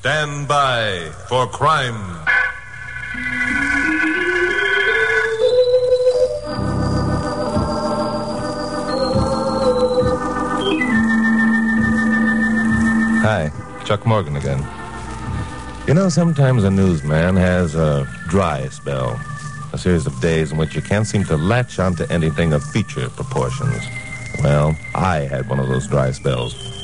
Stand by for crime. Hi, Chuck Morgan again. You know, sometimes a newsman has a dry spell, a series of days in which you can't seem to latch onto anything of feature proportions. Well, I had one of those dry spells.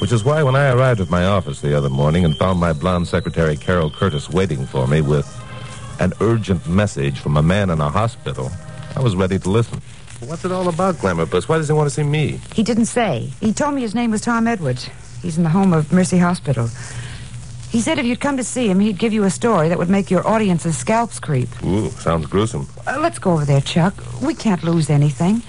Which is why when I arrived at my office the other morning and found my blonde secretary Carol Curtis waiting for me with an urgent message from a man in a hospital, I was ready to listen. What's it all about, Glamour Puss? Why does he want to see me? He didn't say. He told me his name was Tom Edwards. He's in the home of Mercy Hospital. He said if you'd come to see him, he'd give you a story that would make your audience's scalps creep. Ooh, sounds gruesome. Uh, let's go over there, Chuck. We can't lose anything.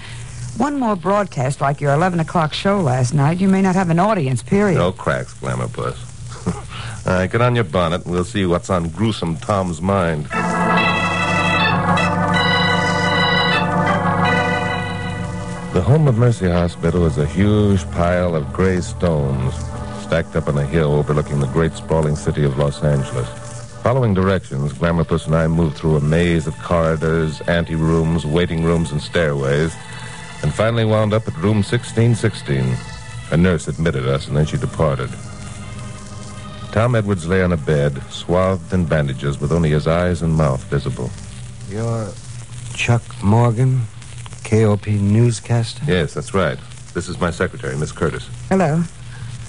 One more broadcast like your 11 o'clock show last night, you may not have an audience, period. No cracks, Glamour Puss. All right, get on your bonnet and we'll see what's on gruesome Tom's mind. The home of Mercy Hospital is a huge pile of gray stones stacked up on a hill overlooking the great sprawling city of Los Angeles. Following directions, Glamour Puss and I moved through a maze of corridors, anterooms, waiting rooms, and stairways, and finally wound up at room 1616. A nurse admitted us, and then she departed. Tom Edwards lay on a bed, swathed in bandages, with only his eyes and mouth visible. You're Chuck Morgan, KOP newscaster? Yes, that's right. This is my secretary, Miss Curtis. Hello.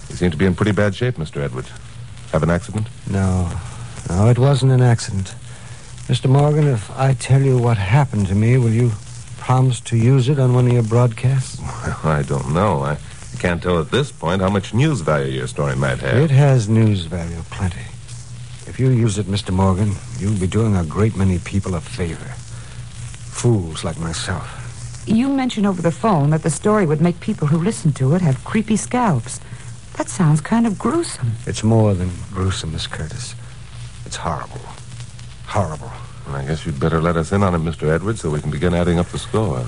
You seem to be in pretty bad shape, Mr. Edwards. Have an accident? No. No, it wasn't an accident. Mr. Morgan, if I tell you what happened to me, will you promise to use it on one of your broadcasts? Well, I don't know. I can't tell at this point how much news value your story might have. It has news value, plenty. If you use it, Mr. Morgan, you'll be doing a great many people a favor. Fools like myself. You mentioned over the phone that the story would make people who listen to it have creepy scalps. That sounds kind of gruesome. It's more than gruesome, Miss Curtis. It's horrible. Horrible. Well, I guess you'd better let us in on it, Mr. Edwards, so we can begin adding up the score.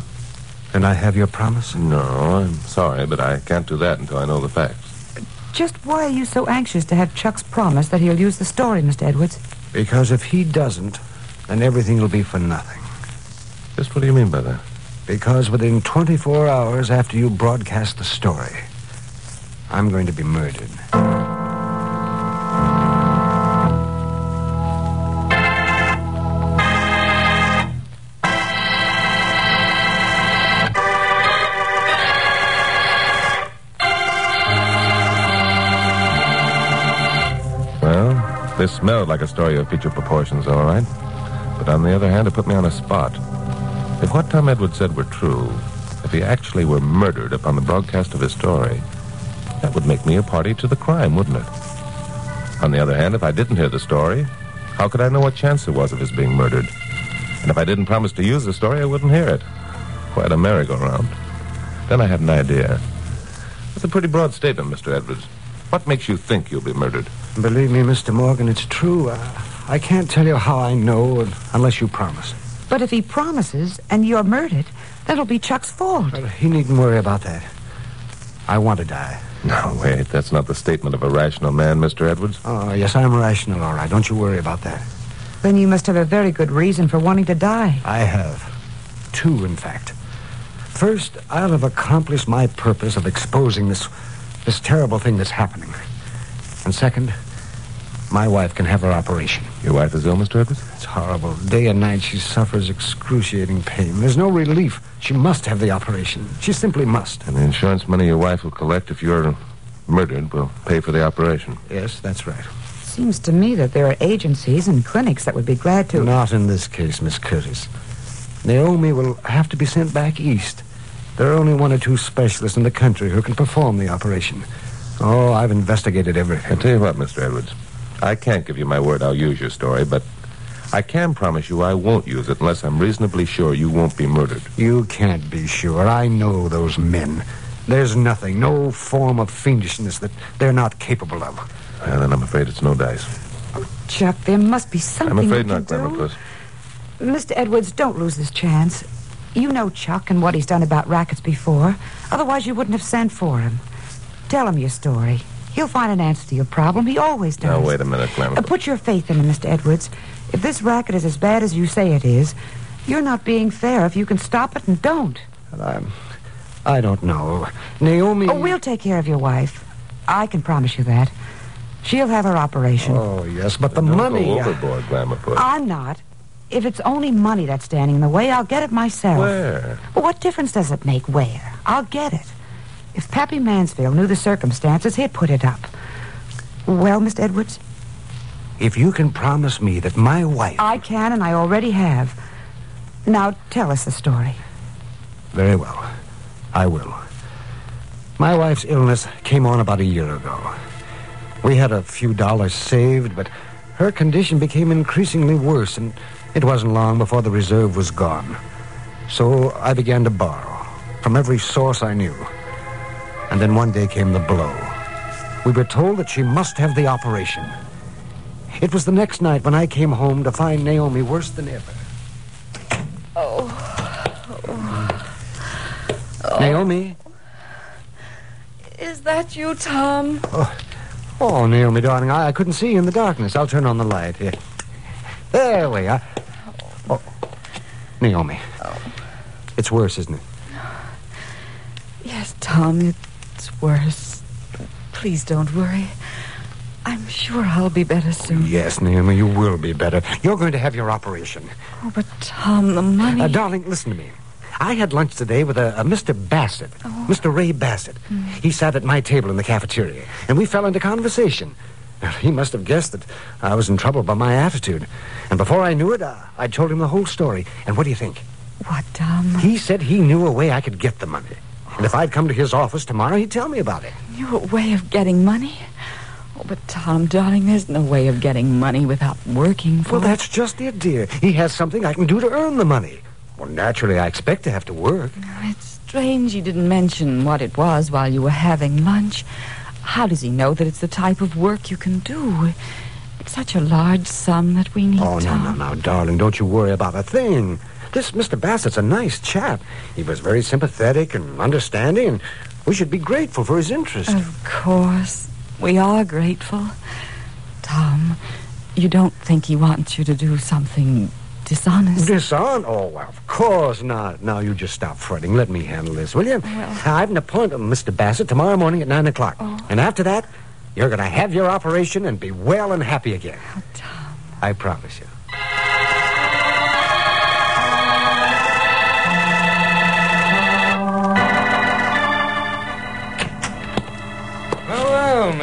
And I have your promise? No, I'm sorry, but I can't do that until I know the facts. Just why are you so anxious to have Chuck's promise that he'll use the story, Mr. Edwards? Because if he doesn't, then everything will be for nothing. Just what do you mean by that? Because within 24 hours after you broadcast the story, I'm going to be murdered. This smelled like a story of feature proportions, all right. But on the other hand, it put me on a spot. If what Tom Edwards said were true, if he actually were murdered upon the broadcast of his story, that would make me a party to the crime, wouldn't it? On the other hand, if I didn't hear the story, how could I know what chance there was of his being murdered? And if I didn't promise to use the story, I wouldn't hear it. Quite a merry-go-round. Then I had an idea. That's a pretty broad statement, Mr. Edwards. What makes you think you'll be murdered? Believe me, Mr. Morgan, it's true. Uh, I can't tell you how I know unless you promise. But if he promises and you're murdered, that'll be Chuck's fault. Well, he needn't worry about that. I want to die. No, wait. That's not the statement of a rational man, Mr. Edwards. Oh, yes, I'm rational, all right. Don't you worry about that. Then you must have a very good reason for wanting to die. I have. Two, in fact. First, I'll have accomplished my purpose of exposing this, this terrible thing that's happening. And second, my wife can have her operation. Your wife is ill, Mr. Edwards? It's horrible. Day and night she suffers excruciating pain. There's no relief. She must have the operation. She simply must. And the insurance money your wife will collect if you're murdered will pay for the operation. Yes, that's right. Seems to me that there are agencies and clinics that would be glad to. Not in this case, Miss Curtis. Naomi will have to be sent back east. There are only one or two specialists in the country who can perform the operation. Oh, I've investigated everything. I everything. tell you what, Mr. Edwards. I can't give you my word I'll use your story, but I can promise you I won't use it unless I'm reasonably sure you won't be murdered. You can't be sure. I know those men. There's nothing, no form of fiendishness that they're not capable of. Well, then I'm afraid it's no dice. Oh, Chuck, there must be something I'm afraid you not, can Glamour Mr. Edwards, don't lose this chance. You know Chuck and what he's done about rackets before. Otherwise, you wouldn't have sent for him. Tell him your story. He'll find an answer to your problem. He always does. Now, wait a minute, Uh, Glamour. put your faith in him, Mr. Edwards. If this racket is as bad as you say it is, you're not being fair if you can stop it and don't. I'm. I don't know. Naomi. Oh, we'll take care of your wife. I can promise you that. She'll have her operation. Oh, yes, but the Don't money. Go uh, overboard, Glamour Puss. I'm not. If it's only money that's standing in the way, I'll get it myself. Where? Well, what difference does it make where? I'll get it. If Pappy Mansfield knew the circumstances, he'd put it up. Well, Mr. Edwards, If you can promise me that my wife. I can, and I already have. Now, tell us the story. Very well. I will. My wife's illness came on about a year ago. We had a few dollars saved, but her condition became increasingly worse, and it wasn't long before the reserve was gone. So I began to borrow from every source I knew. And then one day came the blow. We were told that she must have the operation. It was the next night when I came home to find Naomi worse than ever. Oh. Naomi? Is that you, Tom? Oh, oh, Naomi, darling, I, I couldn't see you in the darkness. I'll turn on the light here. There we are. Oh, Naomi. Oh. It's worse, isn't it? Yes, Tom, it's worse. Please don't worry. I'm sure I'll be better soon. Yes, Naomi, you will be better. You're going to have your operation. Oh, but Tom, the money. Uh, darling, listen to me. I had lunch today with a, a Mr. Bassett, Mr. Ray Bassett. He sat at my table in the cafeteria, and we fell into conversation. He must have guessed that I was in trouble by my attitude. And before I knew it, uh, I told him the whole story. And what do you think? What, Tom? He said he knew a way I could get the money. And if I'd come to his office tomorrow, he'd tell me about it. Your way of getting money? Oh, but Tom, darling, there's no way of getting money without working for Well, it. that's just it, dear. He has something I can do to earn the money. Well, naturally, I expect to have to work. It's strange you didn't mention what it was while you were having lunch. How does he know that it's the type of work you can do? It's such a large sum that we need, Oh, no, no, no, darling. Don't you worry about a thing. This Mr. Bassett's a nice chap. He was very sympathetic and understanding, and we should be grateful for his interest. Of course. We are grateful. Tom, you don't think he wants you to do something dishonest? Dishonest? Oh, well, of course not. Now, you just stop fretting. Let me handle this, will you? Well- I have an appointment with Mr. Bassett tomorrow morning at 9 o'clock. Oh. And after that, you're going to have your operation and be well and happy again. Oh, Tom. I promise you.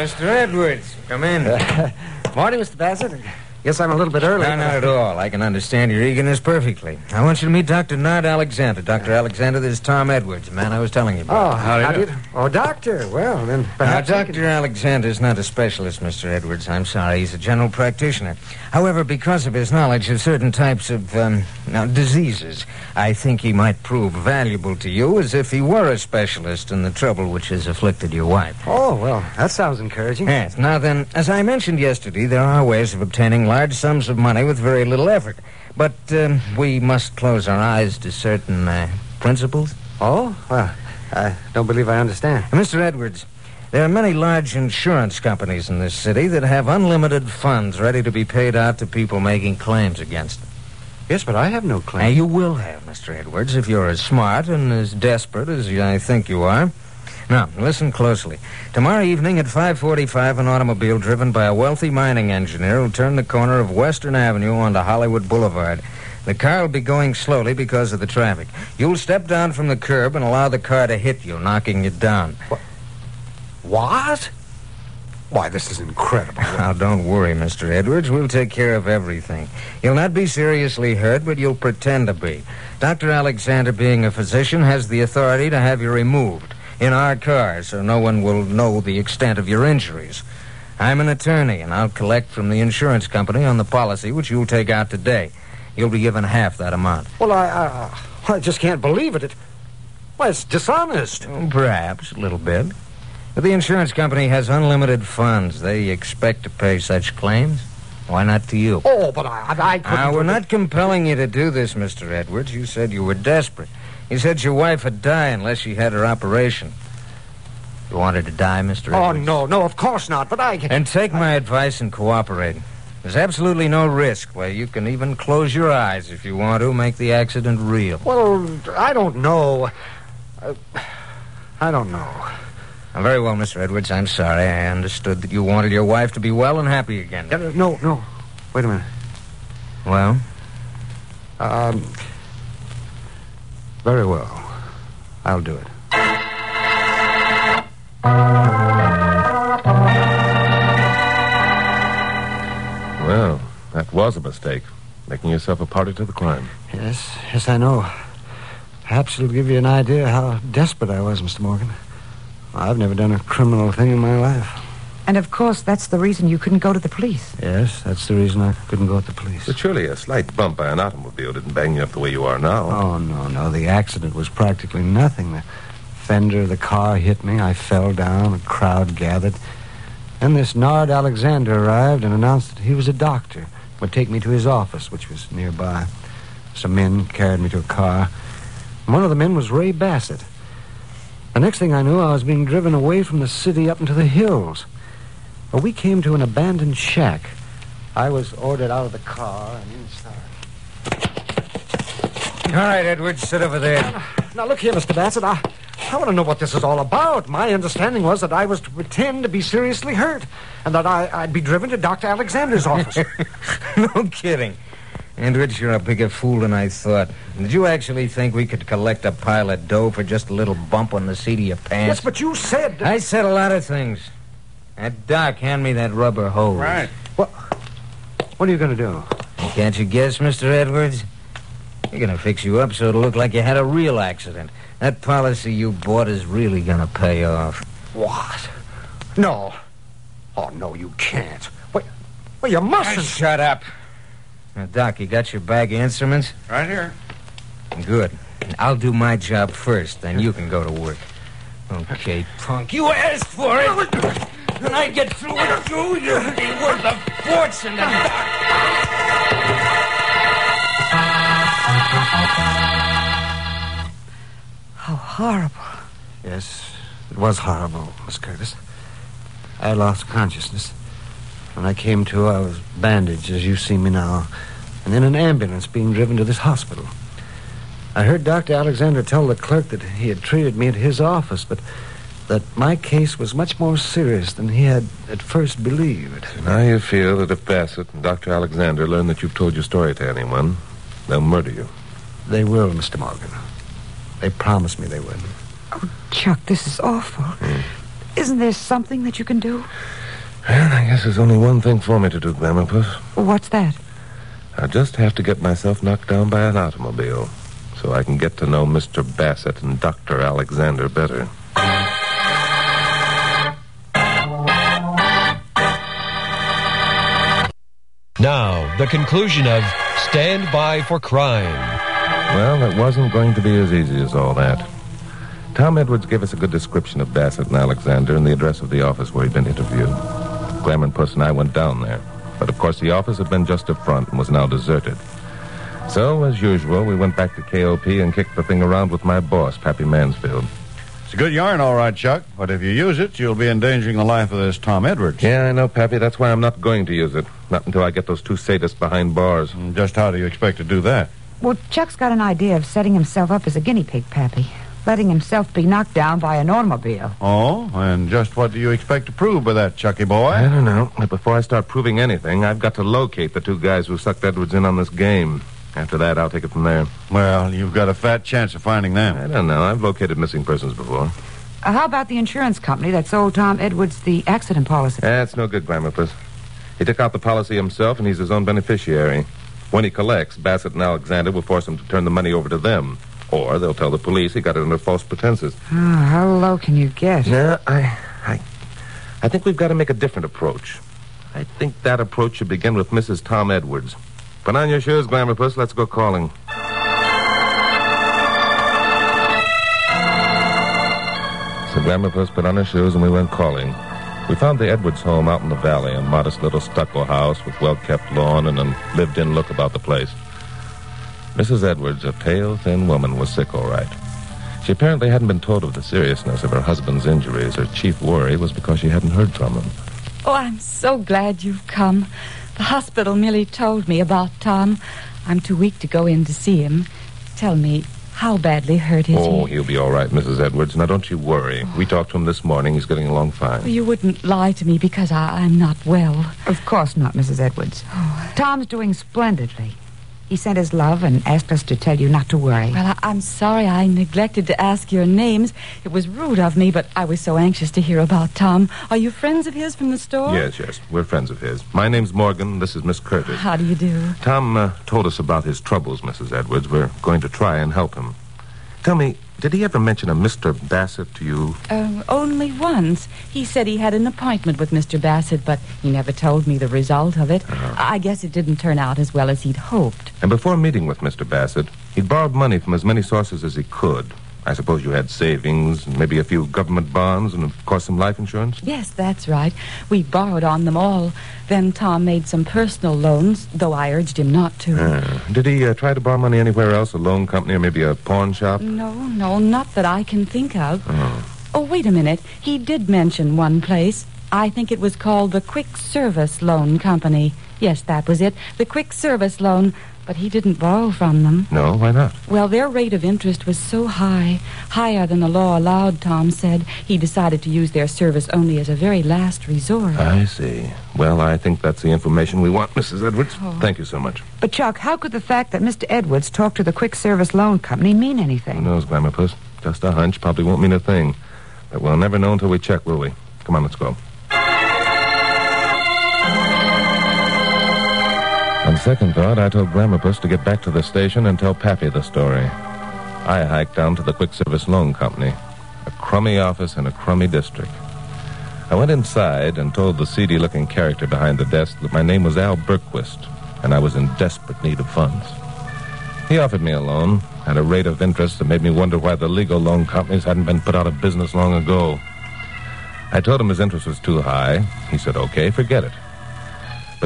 Mr. Edwards. Come in. Morning, Mr. Bassett. Guess I'm a little bit early. No, not at all. I can understand your eagerness perfectly. I want you to meet Dr. Nard Alexander. Dr. Alexander, this is Tom Edwards, the man I was telling you about. Oh, about. how do you? Oh, doctor. Well, then Now, perhaps. I Dr. Alexander is not a specialist, Mr. Edwards. I'm sorry. He's a general practitioner. However, because of his knowledge of certain types of um, now, diseases, I think he might prove valuable to you as if he were a specialist in the trouble which has afflicted your wife. Oh, well, that sounds encouraging. Yes. Now then, as I mentioned yesterday, there are ways of obtaining large sums of money with very little effort. But um, we must close our eyes to certain uh, principles. Oh, well, I don't believe I understand. Mr. Edwards, there are many large insurance companies in this city that have unlimited funds ready to be paid out to people making claims against them. Yes, but I have no Now, claim. you will have, Mr. Edwards, if you're as smart and as desperate as I think you are. Now, listen closely. Tomorrow evening at 5.45, an automobile driven by a wealthy mining engineer will turn the corner of Western Avenue onto Hollywood Boulevard. The car will be going slowly because of the traffic. You'll step down from the curb and allow the car to hit you, knocking you down. What? Why, this is incredible. Now, don't worry, Mr. Edwards. We'll take care of everything. You'll not be seriously hurt, but you'll pretend to be. Dr. Alexander, being a physician, has the authority to have you removed in our car so no one will know the extent of your injuries. I'm an attorney, and I'll collect from the insurance company on the policy which you'll take out today. You'll be given half that amount. well, I, I, I just can't believe it. it. well, it's dishonest. Oh, Perhaps, a little bit. But the insurance company has unlimited funds. They expect to pay such claims. Why not to you? Oh, but I, I, I couldn't. Now, we're not compelling you to do this, Mr. Edwards. You said you were desperate. You said your wife would die unless she had her operation. You wanted to die, Mr. Oh, Edwards? no, no, of course not. But I. Can. And take my advice and cooperate. There's absolutely no risk where you can even close your eyes if you want to make the accident real. Well, I don't know. Uh, I don't know. Very well, Mr. Edwards. I'm sorry. I understood that you wanted your wife to be well and happy again. Uh, no, no. Wait a minute. Well, Um. Very well. I'll do it. Well, that was a mistake. Making yourself a party to the crime. Yes, yes, I know. Perhaps it'll give you an idea how desperate I was, Mr. Morgan. I've never done a criminal thing in my life. And of course, that's the reason you couldn't go to the police. Yes, that's the reason I couldn't go to the police. But surely a slight bump by an automobile didn't bang you up the way you are now. Oh, no, no. The accident was practically nothing. The fender of the car hit me. I fell down. A crowd gathered. Then this Nard Alexander arrived and announced that he was a doctor. Would take me to his office, which was nearby. Some men carried me to a car. And one of the men was Ray Bassett. The next thing I knew, I was being driven away from the city up into the hills. Well, we came to an abandoned shack. I was ordered out of the car and inside. all right, Edwards, sit over there. Now, look here, Mr. Bassett. I, I want to know what this is all about. My understanding was that I was to pretend to be seriously hurt and that I, I'd be driven to Dr. Alexander's office. no kidding. Edwards, you're a bigger fool than I thought. Did you actually think we could collect a pile of dough for just a little bump on the seat of your pants? yes, but you said. I said a lot of things. That Doc, hand me that rubber hose. Right. What, what are you going to do? Can't you guess, Mr. Edwards? You're gonna fix you up so it'll look like you had a real accident. That policy you bought is really gonna pay off. What? No. Oh, no, you can't. Wait, well, you mustn't. Shut up. Now, Doc, you got your bag of instruments? Right here. Good. I'll do my job first, then you can go to work. Okay, punk. You asked for it. When I get through with you, you'll be worth a fortune. How horrible. Yes, it was horrible, Miss Curtis. I lost consciousness. When I came to, I was bandaged, as you see me now, and in an ambulance being driven to this hospital. I heard Dr. Alexander tell the clerk that he had treated me at his office, but that my case was much more serious than he had at first believed. Now you feel that if Bassett and Dr. Alexander learn that you've told your story to anyone, they'll murder you. They will, Mr. Morgan. They promised me they would. Oh, Chuck, this is awful. Hmm. Isn't there something that you can do? Well, I guess there's only one thing for me to do, Glamourpuss. What's that? I just have to get myself knocked down by an automobile so I can get to know Mr. Bassett and Dr. Alexander better. Now, the conclusion of Stand By for Crime. Well, it wasn't going to be as easy as all that. Tom Edwards gave us a good description of Bassett and Alexander and the address of the office where he'd been interviewed. Glamour and Puss and I went down there. But of course, the office had been just a front and was now deserted. So, as usual, we went back to KOP and kicked the thing around with my boss, Pappy Mansfield. It's a good yarn, all right, Chuck. But if you use it, you'll be endangering the life of this Tom Edwards. Yeah, I know, Pappy. That's why I'm not going to use it. Not until I get those two sadists behind bars. And Just how do you expect to do that? Well, Chuck's got an idea of setting himself up as a guinea pig, Pappy. Letting himself be knocked down by an automobile. Oh, and just what do you expect to prove by that, Chucky boy? I don't know. But before I start proving anything, I've got to locate the two guys who sucked Edwards in on this game. After that, I'll take it from there. Well, you've got a fat chance of finding them. I don't know. I've located missing persons before. Uh, how about the insurance company that sold Tom Edwards the accident policy? That's no good, Glamourpuss. He took out the policy himself, and he's his own beneficiary. When he collects, Bassett and Alexander will force him to turn the money over to them. Or they'll tell the police he got it under false pretenses. Oh, how low can you get? No, I, I, I think we've got to make a different approach. I think that approach should begin with Mrs. Tom Edwards. Put on your shoes, Glamourpuss. Let's go calling. So Glamourpuss put on her shoes and we went calling. We found the Edwards home out in the valley, a modest little stucco house with well-kept lawn and a lived-in look about the place. Mrs. Edwards, a pale, thin woman, was sick, all right. She apparently hadn't been told of the seriousness of her husband's injuries. Her chief worry was because she hadn't heard from him. Oh, I'm so glad you've come. The hospital merely told me about Tom. I'm too weak to go in to see him. Tell me, how badly hurt is oh, he? he'll be all right, Mrs. Edwards. Now, don't you worry. We talked to him this morning. He's getting along fine. You wouldn't lie to me because I, I'm not well. Of course not, Mrs. Edwards. Oh. Tom's doing splendidly. He sent his love and asked us to tell you not to worry. Well, I, I'm sorry I neglected to ask your names. It was rude of me, but I was so anxious to hear about Tom. Are you friends of his from the store? Yes, yes. We're friends of his. My name's Morgan. This is Miss Curtis. How do you do? Tom uh, told us about his troubles, Mrs. Edwards. We're going to try and help him. Tell me, did he ever mention a Mr. Bassett to you? Uh, only once. He said he had an appointment with Mr. Bassett, but he never told me the result of it. I guess it didn't turn out as well as he'd hoped. And before meeting with Mr. Bassett, he'd borrowed money from as many sources as he could. I suppose you had savings, and maybe a few government bonds, and of course some life insurance? Yes, that's right. We borrowed on them all. Then Tom made some personal loans, though I urged him not to. Uh, did he uh, try to borrow money anywhere else? A loan company or maybe a pawn shop? No, no, not that I can think of. Oh. Oh, wait a minute. He did mention one place. I think it was called the Quick Service Loan Company. Yes, that was it. The Quick Service Loan. But he didn't borrow from them. No, why not? Well, their rate of interest was so high, higher than the law allowed, Tom said. He decided to use their service only as a very last resort. I see. Well, I think that's the information we want, Mrs. Edwards. Oh. Thank you so much. But, Chuck, how could the fact that Mr. Edwards talked to the Quick Service Loan Company mean anything? Who anything? knows, Glamour Puss? Just a hunch. Probably won't mean a thing. But we'll never know until we check, will we? Come on, let's go. On second thought, I told Glamourpuss to get back to the station and tell Pappy the story. I hiked down to the Quick Service Loan Company, a crummy office in a crummy district. I went inside and told the seedy looking character behind the desk that my name was Al Berquist and I was in desperate need of funds. He offered me a loan at a rate of interest that made me wonder why the legal loan companies hadn't been put out of business long ago. I told him his interest was too high. He said, okay, forget it.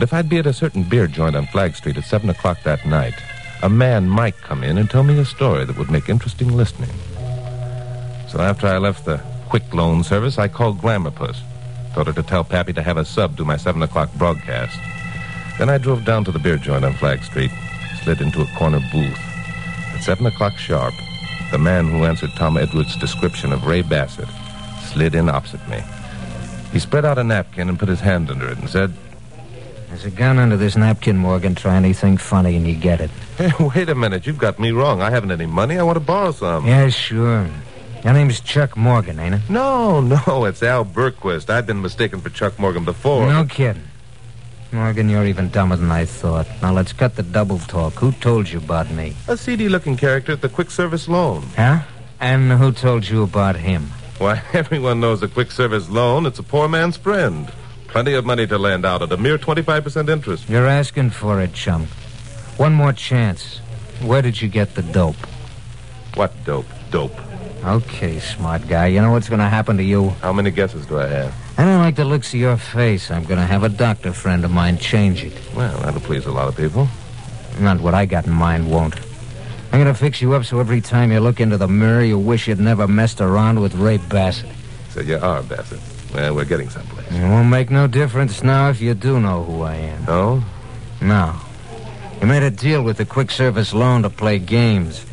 But if I'd be at a certain beer joint on Flag Street at 7 o'clock that night, a man might come in and tell me a story that would make interesting listening. So after I left the quick loan service, I called Glamorpuss. Told her to tell Pappy to have a sub do my 7 o'clock broadcast. Then I drove down to the beer joint on Flag Street, slid into a corner booth. At 7 o'clock sharp, the man who answered Tom Edwards' description of Ray Bassett slid in opposite me. He spread out a napkin and put his hand under it and said, There's a gun under this napkin, Morgan. Try anything funny and you get it. Hey, wait a minute. You've got me wrong. I haven't any money. I want to borrow some. Yeah, sure. Your name's Chuck Morgan, ain't it? No, no, it's Al Berquist. I've been mistaken for Chuck Morgan before. No kidding. Morgan, you're even dumber than I thought. Now let's cut the double talk. Who told you about me? A seedy looking character at the quick service loan. Huh? And who told you about him? Why, everyone knows a quick service loan. It's a poor man's friend. Plenty of money to lend out at a mere 25% interest. You're asking for it, chum. One more chance. Where did you get the dope? What dope? Dope. Okay, smart guy. You know what's going to happen to you? How many guesses do I have? I don't like the looks of your face. I'm going to have a doctor friend of mine change it. Well, that'll please a lot of people. Not what I got in mind won't. I'm going to fix you up so every time you look into the mirror, you wish you'd never messed around with Ray Bassett. So you are, Bassett. Well, we're getting someplace. It won't make no difference now if you do know who I am. No? No. You made a deal with the quick service loan to play games.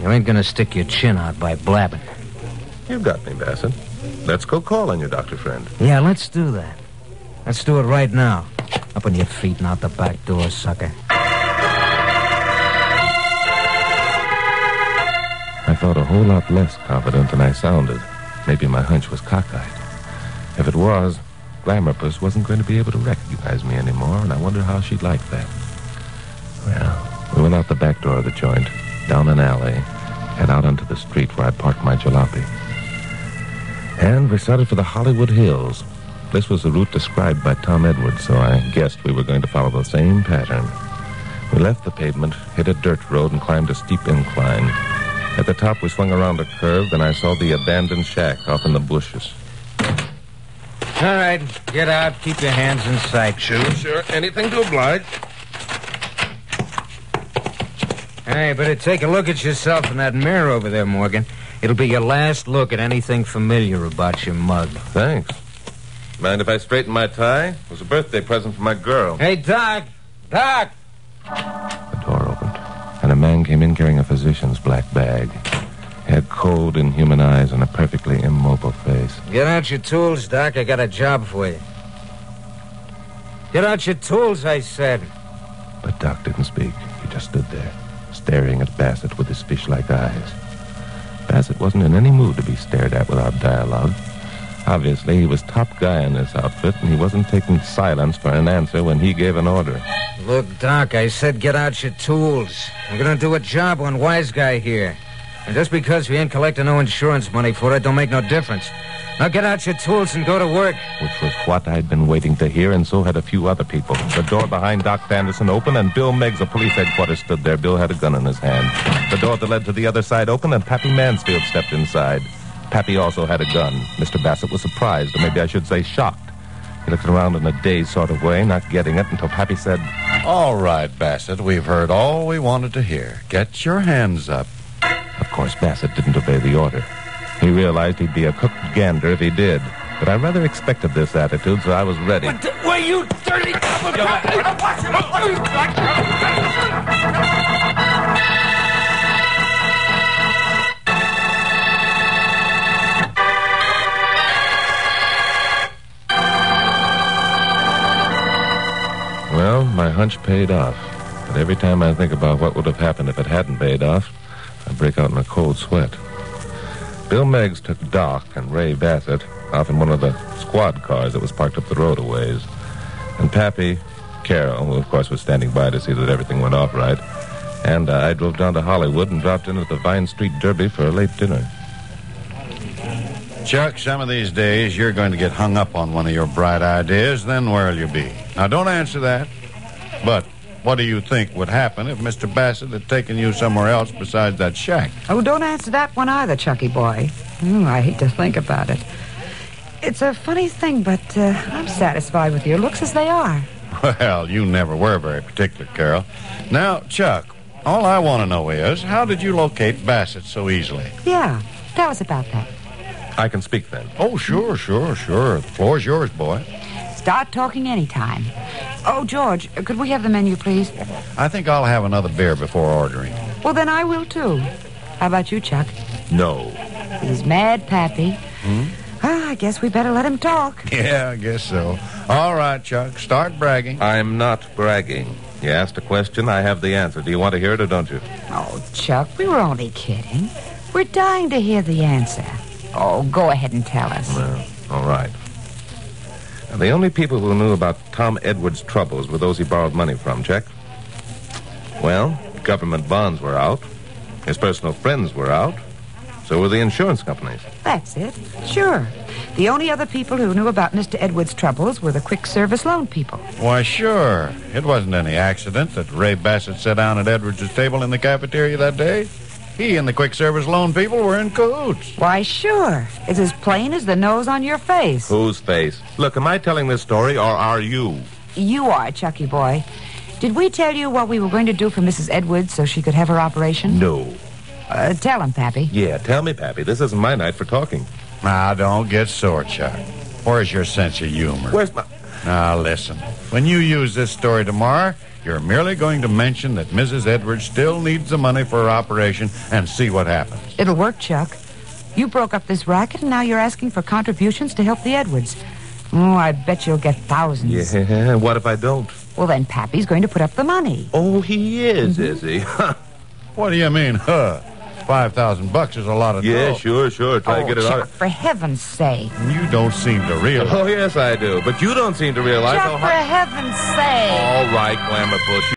You ain't gonna stick your chin out by blabbing. You've got me, Bassett. Let's go call on your doctor friend. Yeah, let's do that. Let's do it right now. Up on your feet and out the back door, sucker. I felt a whole lot less confident than I sounded. Maybe my hunch was cockeyed. If it was, Glamorpuss wasn't going to be able to recognize me anymore, and I wondered how she'd like that. Well, we went out the back door of the joint, down an alley, and out onto the street where I'd parked my jalopy. And we started for the Hollywood Hills. This was the route described by Tom Edwards, so I guessed we were going to follow the same pattern. We left the pavement, hit a dirt road, and climbed a steep incline. At the top, we swung around a curve, then I saw the abandoned shack off in the bushes. All right, get out. Keep your hands in sight. Sure, sure. Anything to oblige. Hey, better take a look at yourself in that mirror over there, Morgan. It'll be your last look at anything familiar about your mug. Thanks. Mind if I straighten my tie? It was a birthday present for my girl. Hey, Doc! Doc! The door opened, and a man came in carrying a physician's black bag. He had cold, inhuman eyes and a perfectly immobile face. Get out your tools, Doc. I got a job for you. Get out your tools, I said. But Doc didn't speak. He just stood there, staring at Bassett with his fish-like eyes. Bassett wasn't in any mood to be stared at without dialogue. Obviously, he was top guy in this outfit, and he wasn't taking silence for an answer when he gave an order. Look, Doc, I said get out your tools. I'm gonna do a job on Wise Guy here. And just because we ain't collecting no insurance money for it don't make no difference. Now get out your tools and go to work. Which was what I'd been waiting to hear, and so had a few other people. The door behind Doc Anderson opened, and Bill Miggs of police headquarters stood there. Bill had a gun in his hand. The door that led to the other side opened, and Pappy Mansfield stepped inside. Pappy also had a gun. Mr. Bassett was surprised, or maybe I should say shocked. He looked around in a dazed sort of way, not getting it, until Pappy said, All right, Bassett, we've heard all we wanted to hear. Get your hands up. Of course, Bassett didn't obey the order. He realized he'd be a cooked gander if he did. But I rather expected this attitude, so I was ready. Were you dirty Well, my hunch paid off. But every time I think about what would have happened if it hadn't paid off, I break out in a cold sweat. Bill Miggs took Doc and Ray Bassett off in one of the squad cars that was parked up the road a ways. And Pappy, Carol, who of course was standing by to see that everything went off right, and I drove down to Hollywood and dropped in at the Vine Street Derby for a late dinner. Chuck, some of these days you're going to get hung up on one of your bright ideas, then where'll you be? Now, don't answer that. But what do you think would happen if Mr. Bassett had taken you somewhere else besides that shack? Oh, don't answer that one either, Chucky boy. Ooh, I hate to think about it. It's a funny thing, but uh, I'm satisfied with your looks as they are. Well, you never were very particular, Carol. Now, Chuck, all I want to know is how did you locate Bassett so easily? Yeah, tell us about that. I can speak then. Oh, sure, sure, sure. The floor's yours, boy. Start talking anytime. Oh, George, could we have the menu, please? I think I'll have another beer before ordering. Well, then I will, too. How about you, Chuck? No. He's mad, Pappy. Ah, I guess we better let him talk. Yeah, I guess so. All right, Chuck, start bragging. I'm not bragging. You asked a question, I have the answer. Do you want to hear it or don't you? Oh, Chuck, we were only kidding. We're dying to hear the answer. Oh, go ahead and tell us. Well, all right. Now, the only people who knew about Tom Edwards' troubles were those he borrowed money from, check? Well, government bonds were out. His personal friends were out. So were the insurance companies. That's it. Sure. The only other people who knew about Mr. Edwards' troubles were the quick service loan people. Why, sure. It wasn't any accident that Ray Bassett sat down at Edwards' table in the cafeteria that day. He and the quick service loan people were in cahoots. Why, sure. It's as plain as the nose on your face. Whose face? Look, am I telling this story or are you? You are, Chucky boy. Did we tell you what we were going to do for Mrs. Edwards so she could have her operation? No. Uh, tell him, Pappy. Yeah, tell me, Pappy. This isn't my night for talking. Now, don't get sore, Chuck. Where's your sense of humor? Where's my. Now, listen. When you use this story tomorrow, you're merely going to mention that Mrs. Edwards still needs the money for her operation and see what happens. It'll work, Chuck. You broke up this racket, and now you're asking for contributions to help the Edwards. Oh, I bet you'll get thousands. Yeah, what if I don't? Well, then Pappy's going to put up the money. Oh, he is, mm-hmm. is he? What do you mean, huh? Five thousand bucks is a lot of yeah, dough. sure, sure. Try oh, to get it Chuck, out. for heaven's sake. You don't seem to realize. Oh, yes, I do. But you don't seem to realize Chuck, how for heaven's sake. All right, Glamour Puss.